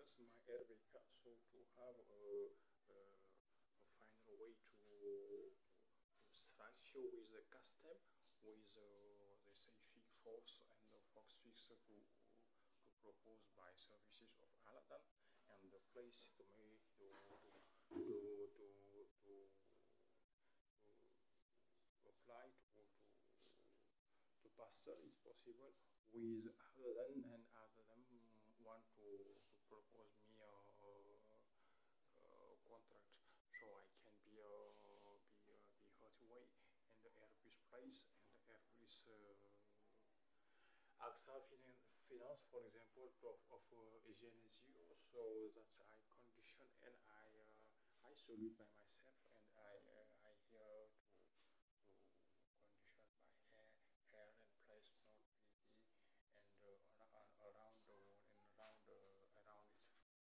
my RBK, so to have a, a, a final way to, to structure with the custom, with uh, the say force and the fox fixer to, to propose by services of Aladdin and the place to me to to to to, apply to, to to is possible with than and other than want to, to propose me a, a contract so I can be a be a, be hot way in the Airbus and Airbus uh, AXA finance for example of, of uh, Genesio so that I condition and I uh, I salute by myself